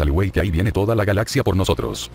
y wey que ahí viene toda la galaxia por nosotros.